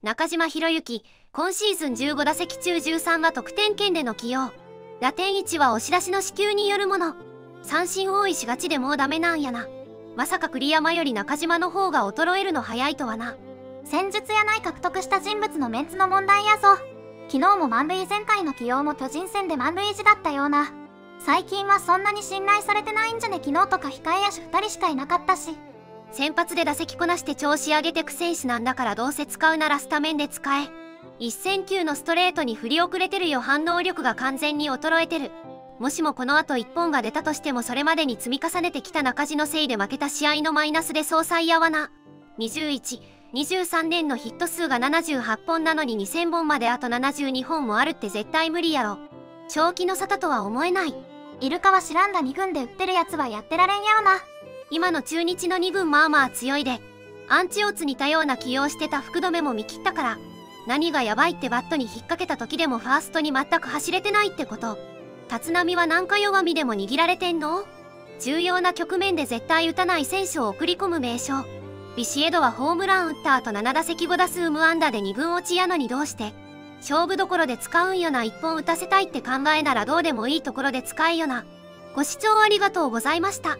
中島博之、今シーズン15打席中13は得点圏での起用。打点1は押し出しの支給によるもの。三振多いしがちでもうダメなんやな。まさか栗山より中島の方が衰えるの早いとはな。戦術やない獲得した人物のメンツの問題やぞ。昨日も満塁前回の起用も巨人戦で満塁時だったような。最近はそんなに信頼されてないんじゃね？昨日とか控え野手2人しかいなかったし。先発で打席こなして調子上げてく選手なんだからどうせ使うならスタメンで使え。1000球のストレートに振り遅れてるよ反応力が完全に衰えてる。もしもこの後1本が出たとしてもそれまでに積み重ねてきた中地のせいで負けた試合のマイナスで総裁やわな21 23年のヒット数が78本なのに2000本まであと72本もあるって絶対無理やろ。正気の沙汰とは思えない。イルカは知らんだ2軍で売ってるやつはやってられんやわな。今の中日の2軍まあまあ強いでアンチオーツ似たような起用してた福留も見切ったから何がやばいってバットに引っ掛けた時でもファーストに全く走れてないってこと。立浪は何か弱みでも握られてんの？重要な局面で絶対打たない選手を送り込む名称ビシエドはホームラン打った後7打席5打数無安打で2軍落ちやのにどうして？勝負どころで使うんよな1本打たせたいって考えならどうでもいいところで使えよな。ご視聴ありがとうございました。